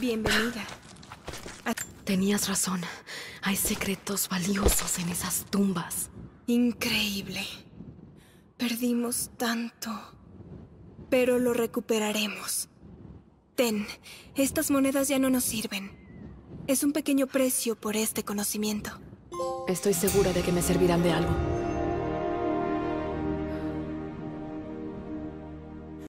Bienvenida. Ah, tenías razón. Hay secretos valiosos en esas tumbas. Increíble. Perdimos tanto. Pero lo recuperaremos. Ten, estas monedas ya no nos sirven. Es un pequeño precio por este conocimiento. Estoy segura de que me servirán de algo.